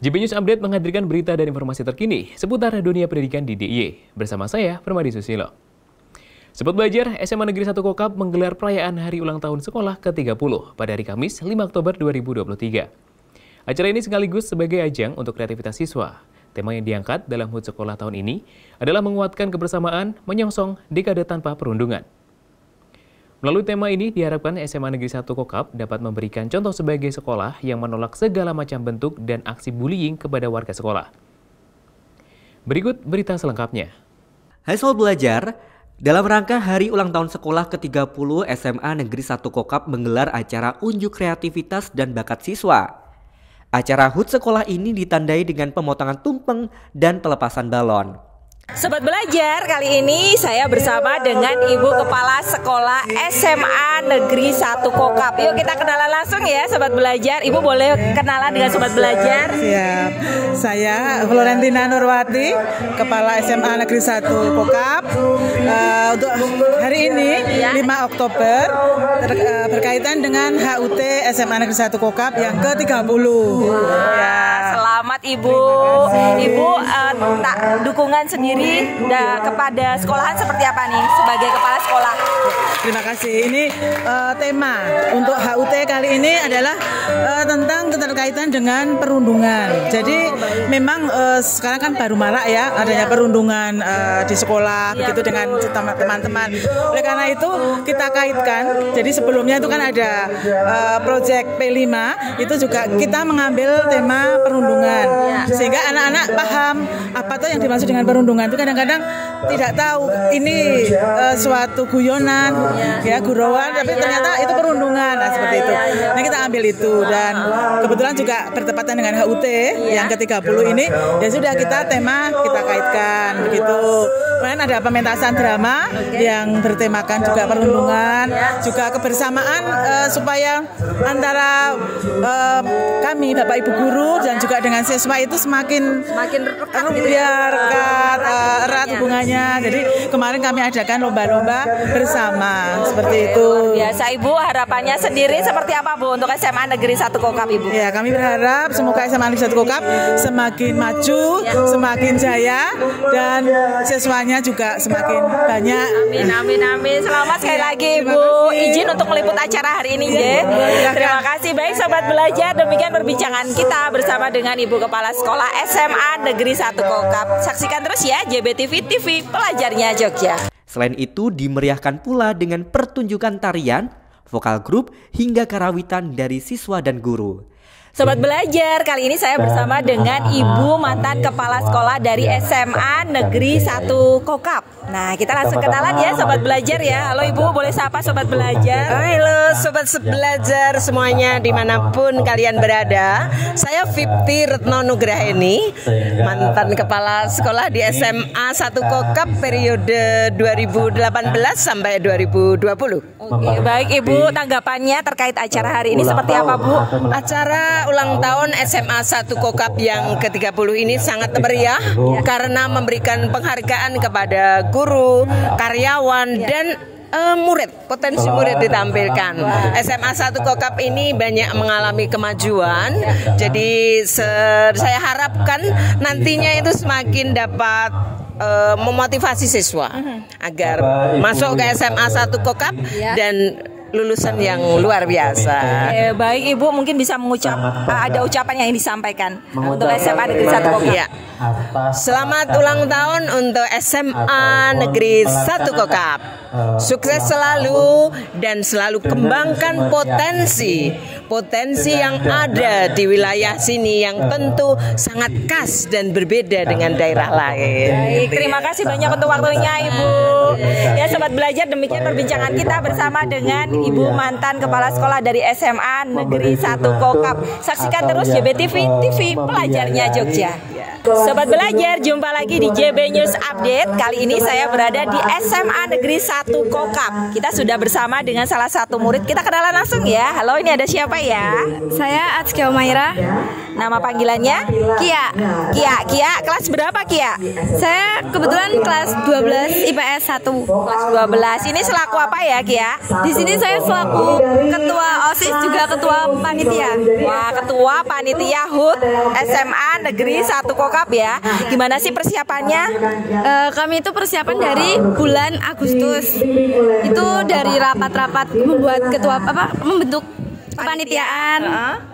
JB News Update menghadirkan berita dan informasi terkini seputar dunia pendidikan di DIY. Bersama saya, Permadi Susilo. Sobat Belajar, SMA Negeri 1 Kokap menggelar perayaan hari ulang tahun sekolah ke-30 pada hari Kamis 5 Oktober 2023. Acara ini sekaligus sebagai ajang untuk kreativitas siswa. Tema yang diangkat dalam HUT sekolah tahun ini adalah menguatkan kebersamaan menyongsong dekade tanpa perundungan. Melalui tema ini diharapkan SMA Negeri 1 Kokap dapat memberikan contoh sebagai sekolah yang menolak segala macam bentuk dan aksi bullying kepada warga sekolah. Berikut berita selengkapnya. Hai soal belajar, dalam rangka hari ulang tahun sekolah ke-30 SMA Negeri 1 Kokap menggelar acara unjuk kreativitas dan bakat siswa. Acara HUT sekolah ini ditandai dengan pemotongan tumpeng dan pelepasan balon. Sobat belajar, kali ini saya bersama dengan Ibu Kepala Sekolah SMA Negeri 1 Kokap. Yuk kita kenalan langsung ya Sobat belajar. Ibu boleh kenalan dengan Sobat belajar? Siap. Saya Florentina Nurwati, Kepala SMA Negeri 1 Kokap. Uh, untuk hari ini ya. 5 Oktober ter, uh, berkaitan dengan HUT SMA Negeri 1 Kokap yang ke-30. Ya. Selamat Ibu. Ibu uh, tak dukungan sendiri sendiri da, kepada sekolahan seperti apa nih sebagai kepala sekolah? Terima kasih. Ini uh, tema untuk HUT kali ini adalah uh, tentang keterkaitan dengan perundungan. Jadi memang uh, sekarang kan baru marak ya adanya perundungan uh, di sekolah ya, begitu dengan teman-teman. Oleh karena itu kita kaitkan. Jadi sebelumnya itu kan ada uh, project P5 itu juga kita mengambil tema perundungan ya. sehingga anak-anak paham apa tuh yang dimaksud dengan perundungan itu kadang-kadang tidak tahu ini uh, suatu guyonan ya gurauan tapi ternyata itu perundungan nah seperti itu. Nah kita ambil itu. Dan kebetulan juga bertepatan dengan HUT yang ke-30 ini. Ya sudah kita tema kita kaitkan begitu kemudian ada pementasan drama yang bertemakan juga perundungan juga kebersamaan uh, supaya antara uh, kami Bapak Ibu guru dan juga dengan siswa itu semakin semakin rekat gitu ya rekat uh, erat hubungannya. Jadi kemarin kami adakan lomba-lomba bersama seperti itu. Biasa Ibu harapannya sendiri seperti apa Bu untuk SMA Negeri 1 Kokap Ibu? Ya, kami berharap semoga SMA Negeri 1 Kokap semakin maju, ya. semakin jaya dan siswanya juga semakin banyak. Amin amin amin. Selamat sekali ya, lagi Ibu. Izin untuk meliput acara hari ini ya. Terima kasih baik sobat belajar. Demikian perbincangan kita bersama dengan Ibu Kepala Sekolah SMA Negeri 1 Kokap. Saksikan terus ya JBTV TV pelajarnya Jogja. Selain itu dimeriahkan pula dengan pertunjukan tarian, vokal grup hingga karawitan dari siswa dan guru. Sobat belajar, kali ini saya bersama dengan Ibu mantan kepala sekolah dari SMA Negeri 1 Kokap. Nah, kita langsung kenalan ya Sobat belajar ya. Halo Ibu, boleh sapa Sobat belajar? Halo Sobat belajar semuanya di mana pun kalian berada. Saya Fipti Retno Nugraheni, mantan kepala sekolah di SMA 1 Kokap periode 2018 sampai 2020. Oke, baik Ibu, tanggapannya terkait acara hari ini seperti apa Bu? Acara ulang tahun SMA 1 Kokap yang ke-30 ini sangat meriah karena memberikan penghargaan kepada guru, karyawan dan uh, murid, potensi murid ditampilkan. SMA 1 Kokap ini banyak mengalami kemajuan. Jadi saya harapkan nantinya itu semakin dapat uh, memotivasi siswa agar masuk ke SMA 1 Kokap dan lulusan yang luar biasa. Oke, baik Ibu mungkin bisa mengucap ada ucapan yang disampaikan untuk SMA Negeri 1 Kokap. Ya. Selamat ulang tahun untuk SMA Negeri 1 Kokap. Sukses selalu dan selalu kembangkan potensi potensi yang ada di wilayah sini yang tentu sangat khas dan berbeda dengan daerah lain. Baik, terima kasih banyak untuk waktunya Ibu. Ya sobat belajar demikian perbincangan kita bersama dengan Ibu mantan kepala sekolah dari SMA Negeri 1 Kokap. Saksikan terus JBTV TV pelajarnya Jogja. Sobat belajar, jumpa lagi di JB News Update. Kali ini saya berada di SMA Negeri 1 Kokap. Kita sudah bersama dengan salah satu murid. Kita kenalan langsung ya. Halo, ini ada siapa ya? Saya Atskia Umaira. Nama panggilannya? Kia. Kia. Kia, kelas berapa Kia? Saya kebetulan kelas 12 IPS 1. Kelas 12. Ini selaku apa ya Kia? Di sini saya selaku ketua OSIS juga ketua panitia. Wah, ketua panitia HUT SMA Negeri 1 Kokap ya. Gimana sih persiapannya? Uh, kami itu persiapan dari bulan Agustus. Itu dari rapat-rapat membuat ketua apa membentuk kepanitiaan.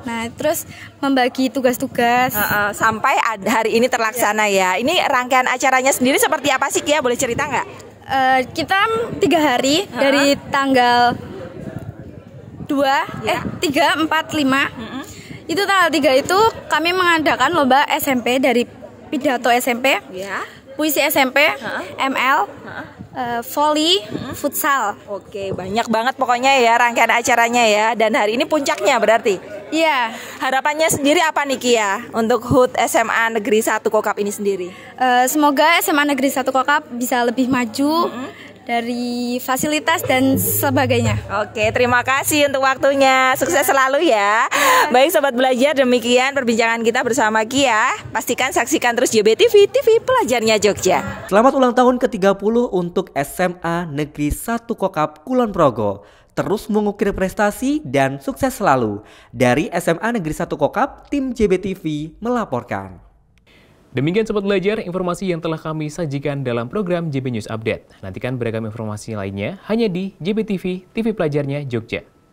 Nah, terus membagi tugas-tugas. Uh, uh, sampai hari ini terlaksana ya. Ini rangkaian acaranya sendiri seperti apa sih Kia? Boleh cerita nggak? Uh, kita tiga hari uh -huh. dari tanggal dua, ya. eh tiga, empat, lima. Uh -uh. Itu tanggal tiga itu kami mengadakan lomba SMP dari pidato SMP, ya. puisi SMP, uh -huh. ML. Uh -huh uh, volley, hmm. futsal. Oke, banyak banget pokoknya ya rangkaian acaranya ya. Dan hari ini puncaknya berarti. Iya. Harapannya sendiri apa nih Kia untuk HUT SMA Negeri 1 Kokap ini sendiri? Uh, semoga SMA Negeri 1 Kokap bisa lebih maju. Hmm dari fasilitas dan sebagainya. Oke, terima kasih untuk waktunya. Sukses selalu ya. Baik sobat belajar, demikian perbincangan kita bersama Kia. Pastikan saksikan terus JBTV TV pelajarnya Jogja. Selamat ulang tahun ke-30 untuk SMA Negeri 1 Kokap Kulon Progo. Terus mengukir prestasi dan sukses selalu. Dari SMA Negeri 1 Kokap, tim JBTV melaporkan. Demikian Sobat Belajar, informasi yang telah kami sajikan dalam program JB News Update. Nantikan beragam informasi lainnya hanya di JBTV, TV Pelajarnya Jogja.